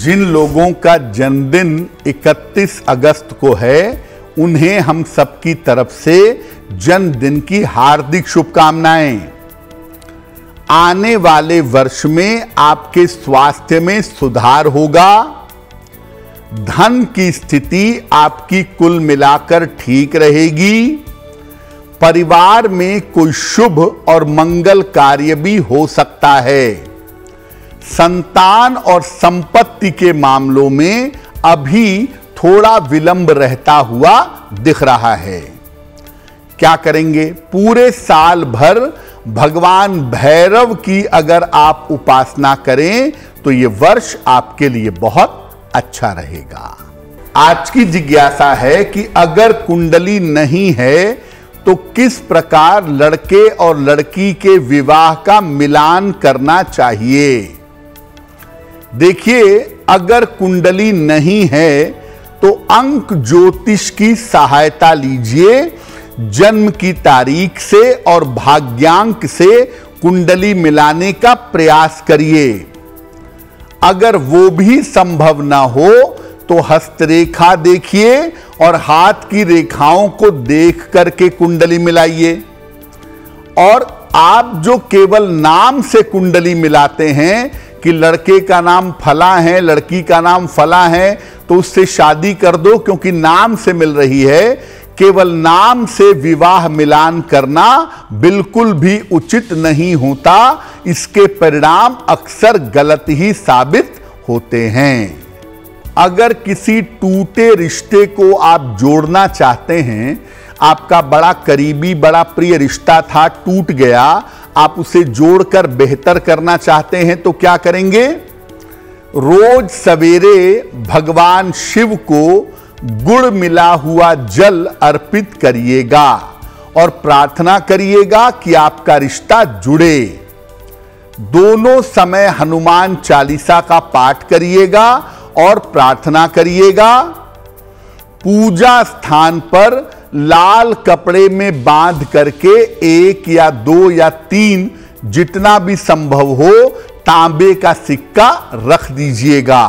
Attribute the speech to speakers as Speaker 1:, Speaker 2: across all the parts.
Speaker 1: जिन लोगों का जन्मदिन 31 अगस्त को है, उन्हें हम सबकी तरफ़ से जन्मदिन की हार्दिक शुभकामनाएँ। आने वाले वर्ष में आपके स्वास्थ्य में सुधार होगा। धन की स्थिति आपकी कुल मिलाकर ठीक रहेगी। परिवार में कोई शुभ और मंगल कार्य भी हो सकता है। संतान और संपत्ति के मामलों में अभी थोड़ा विलंब रहता हुआ दिख रहा है। क्या करेंगे? पूरे साल भर भगवान भैरव की अगर आप उपासना करें तो यह वर्ष आपके लिए बहुत अच्छा रहेगा। आज की जिज्ञासा है कि अगर कुंडली नहीं है तो किस प्रकार लड़के और लड़की के विवाह का मिलान करना चाहिए? देखिए, अगर कुंडली नहीं है तो अंक ज्योतिष की सहायता लीजिए। जन्म की तारीख से और भाग्यांक से कुंडली मिलाने का प्रयास करिए। अगर वो भी संभव ना हो तो हस्तरेखा देखिए और हाथ की रेखाओं को देख करके कुंडली मिलाइए। और आप जो केवल नाम से कुंडली मिलाते हैं कि लड़के का नाम फला है, लड़की का नाम फला है तो उससे शादी कर दो, क्योंकि नाम से मिल रही है। केवल नाम से विवाह मिलान करना बिल्कुल भी उचित नहीं होता। इसके परिणाम अक्सर गलत ही साबित होते हैं। अगर किसी टूटे रिश्ते को आप जोड़ना चाहते हैं, आपका बड़ा करीबी, बड़ा प्रिय रिश्ता था, टूट गया आप उसे जोड़कर बेहतर करना चाहते हैं तो क्या करेंगे? रोज सवेरे भगवान शिव को गुड़ मिला हुआ जल अर्पित करिएगा और प्रार्थना करिएगा कि आपका रिश्ता जुड़े। दोनों समय हनुमान चालीसा का पाठ करिएगा और प्रार्थना करिएगा। पूजा स्थान पर लाल कपड़े में बाँध करके एक या दो या तीन जितना भी संभव हो, तांबे का सिक्का रख दीजिएगा।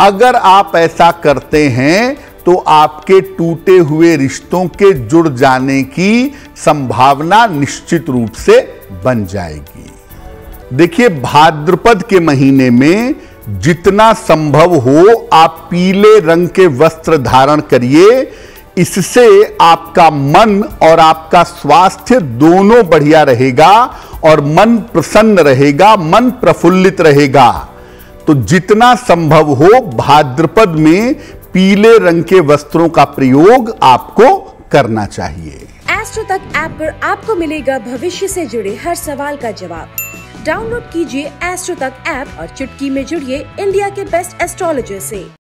Speaker 1: अगर आप ऐसा करते हैं तो आपके टूटे हुए रिश्तों के जुड़ जाने की संभावना निश्चित रूप से बन जाएगी। देखिए, भाद्रपद के महीने में जितना संभव हो, आप पीले रंग के वस्त्र धारण करिए इससे आपका मन और आपका स्वास्थ्य दोनों बढ़िया रहेगा और मन प्रसन्न रहेगा, मन प्रफुल्लित रहेगा। तो जितना संभव हो भाद्रपद में पीले रंग के वस्त्रों का प्रयोग आपको करना चाहिए।
Speaker 2: एस्ट्रो तक ऐप पर आपको मिलेगा भविष्य से जुड़े हर सवाल का जवाब। डाउनलोड कीजिए एस्ट्रो तक ऐप और चुटकी में जुड़िए इंडिया के बेस्ट एस्ट्रोलॉजर से।